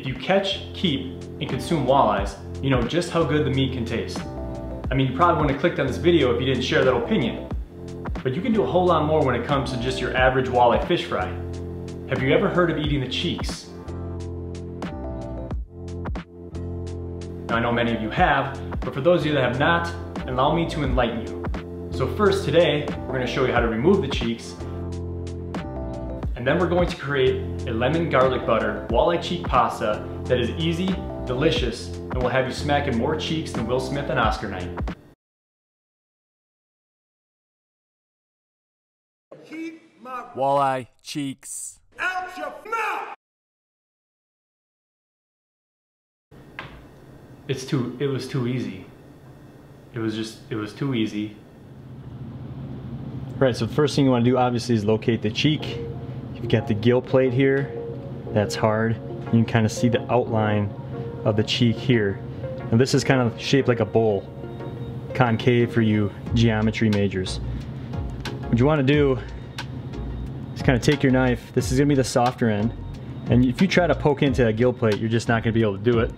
If you catch, keep, and consume walleyes, you know just how good the meat can taste. I mean, you probably wouldn't have clicked on this video if you didn't share that opinion. But you can do a whole lot more when it comes to just your average walleye fish fry. Have you ever heard of eating the cheeks? Now I know many of you have, but for those of you that have not, allow me to enlighten you. So first today, we're gonna show you how to remove the cheeks, and then we're going to create a lemon garlic butter walleye cheek pasta that is easy, delicious, and will have you smacking more cheeks than Will Smith and Oscar night. Keep my Walleye cheeks. out your mouth! It's too, it was too easy. It was just, it was too easy. Right, so the first thing you wanna do obviously is locate the cheek. You've got the gill plate here, that's hard. You can kind of see the outline of the cheek here. And this is kind of shaped like a bowl, concave for you geometry majors. What you wanna do is kind of take your knife, this is gonna be the softer end, and if you try to poke into that gill plate, you're just not gonna be able to do it.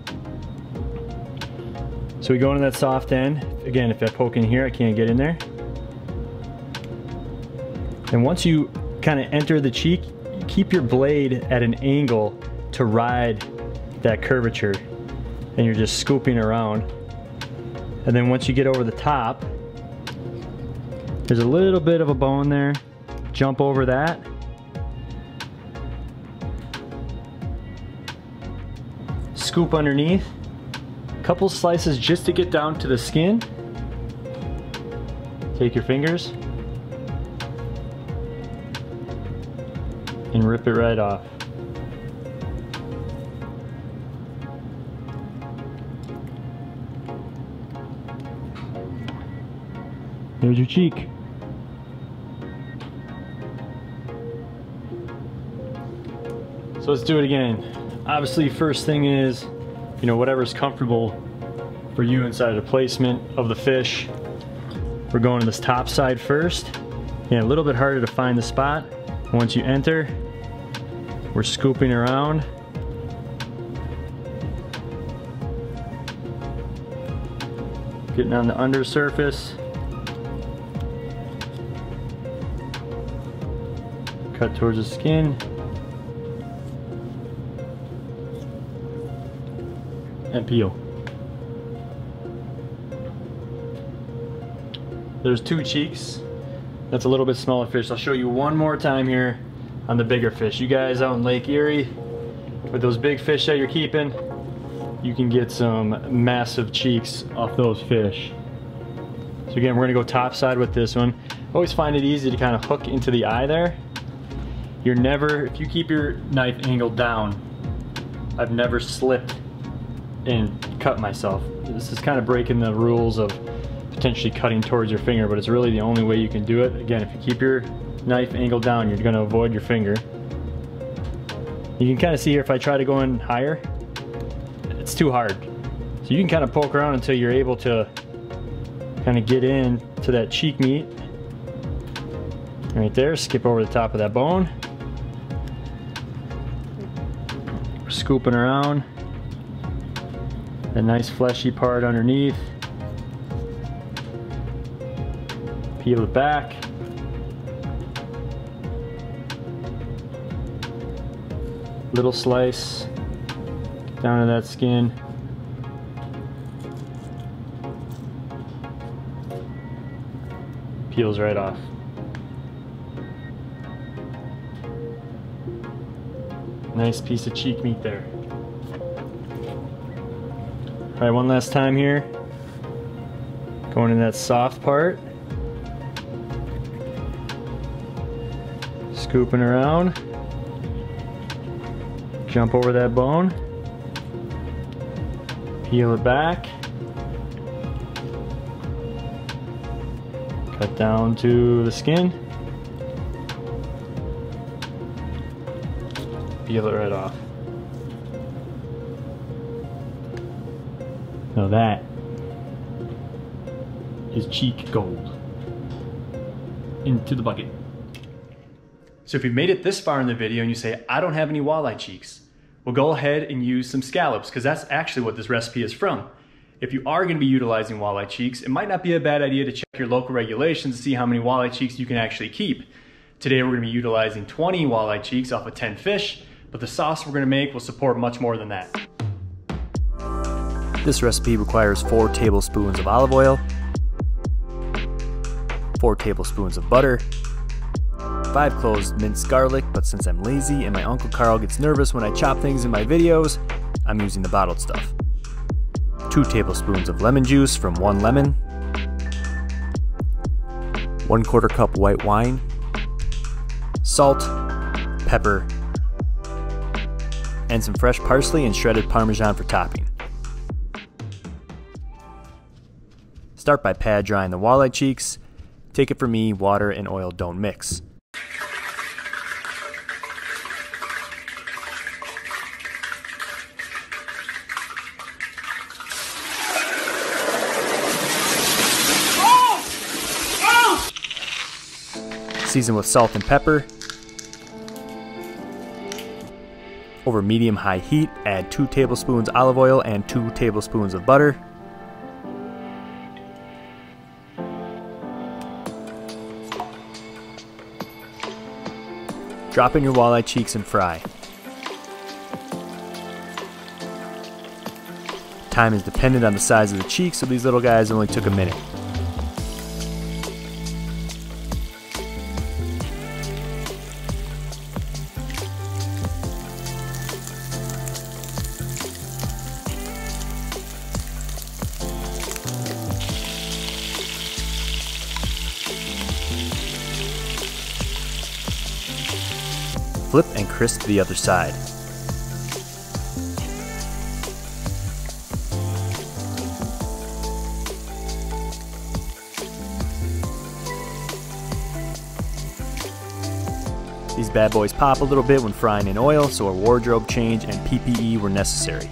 So we go into that soft end. Again, if I poke in here, I can't get in there. And once you kind of enter the cheek, keep your blade at an angle to ride that curvature. And you're just scooping around. And then once you get over the top, there's a little bit of a bone there. Jump over that. Scoop underneath couple slices just to get down to the skin. Take your fingers and rip it right off. There's your cheek. So let's do it again. Obviously, first thing is you know, whatever's comfortable for you inside of the placement of the fish. We're going to this top side first. And a little bit harder to find the spot. Once you enter, we're scooping around. Getting on the undersurface. Cut towards the skin. and peel. There's two cheeks. That's a little bit smaller fish. I'll show you one more time here on the bigger fish. You guys out in Lake Erie, with those big fish that you're keeping, you can get some massive cheeks off those fish. So again, we're gonna go top side with this one. Always find it easy to kind of hook into the eye there. You're never, if you keep your knife angled down, I've never slipped and cut myself. This is kind of breaking the rules of potentially cutting towards your finger, but it's really the only way you can do it. Again, if you keep your knife angled down, you're gonna avoid your finger. You can kind of see here if I try to go in higher, it's too hard. So you can kind of poke around until you're able to kind of get in to that cheek meat. Right there, skip over the top of that bone. Scooping around the nice fleshy part underneath. Peel it back. Little slice down to that skin. Peels right off. Nice piece of cheek meat there. All right, one last time here. Going in that soft part. Scooping around. Jump over that bone. Peel it back. Cut down to the skin. Peel it right off. Now that is cheek gold. Into the bucket. So if you've made it this far in the video and you say, I don't have any walleye cheeks, we'll go ahead and use some scallops because that's actually what this recipe is from. If you are going to be utilizing walleye cheeks, it might not be a bad idea to check your local regulations to see how many walleye cheeks you can actually keep. Today we're going to be utilizing 20 walleye cheeks off of 10 fish, but the sauce we're going to make will support much more than that. This recipe requires 4 tablespoons of olive oil, 4 tablespoons of butter, 5 cloves minced garlic, but since I'm lazy and my Uncle Carl gets nervous when I chop things in my videos, I'm using the bottled stuff. 2 tablespoons of lemon juice from 1 lemon, 1 quarter cup white wine, salt, pepper, and some fresh parsley and shredded parmesan for topping. Start by pad drying the walleye cheeks. Take it from me, water and oil don't mix. Season with salt and pepper. Over medium high heat, add 2 tablespoons olive oil and 2 tablespoons of butter. Drop in your walleye cheeks and fry. Time is dependent on the size of the cheek, so these little guys only took a minute. Flip and crisp the other side. These bad boys pop a little bit when frying in oil, so a wardrobe change and PPE were necessary.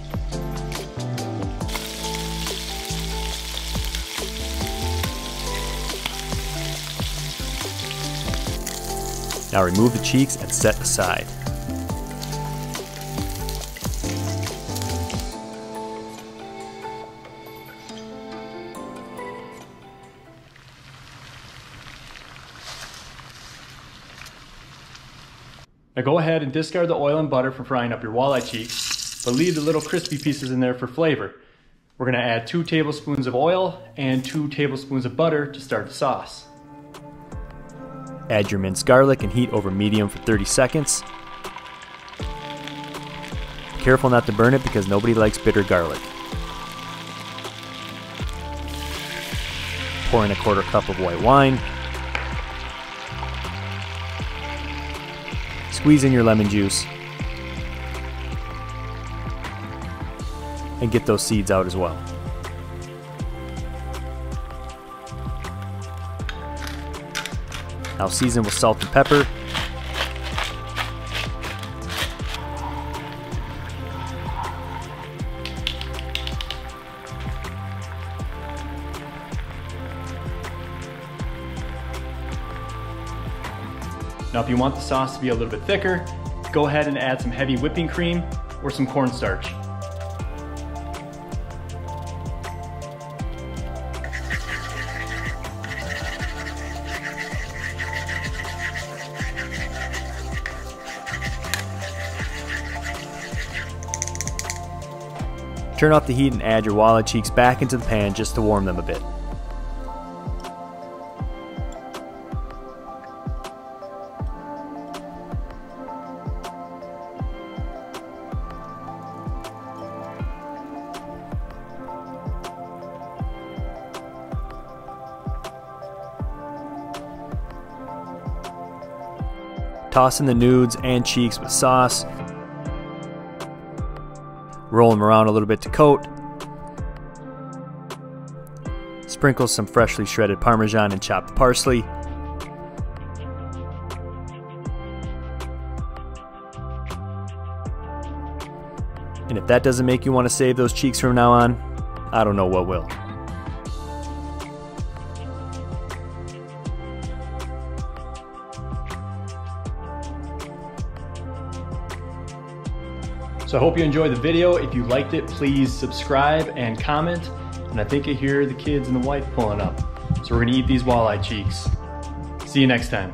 Now remove the cheeks and set aside. Now go ahead and discard the oil and butter for frying up your walleye cheeks, but leave the little crispy pieces in there for flavor. We're gonna add two tablespoons of oil and two tablespoons of butter to start the sauce. Add your minced garlic and heat over medium for 30 seconds. Careful not to burn it because nobody likes bitter garlic. Pour in a quarter cup of white wine. Squeeze in your lemon juice. And get those seeds out as well. Now season with salt and pepper. Now if you want the sauce to be a little bit thicker, go ahead and add some heavy whipping cream or some cornstarch. Turn off the heat and add your walleye cheeks back into the pan just to warm them a bit. Toss in the nudes and cheeks with sauce. Roll them around a little bit to coat. Sprinkle some freshly shredded Parmesan and chopped parsley. And if that doesn't make you want to save those cheeks from now on, I don't know what will. So I hope you enjoyed the video. If you liked it, please subscribe and comment. And I think I hear the kids and the wife pulling up. So we're gonna eat these walleye cheeks. See you next time.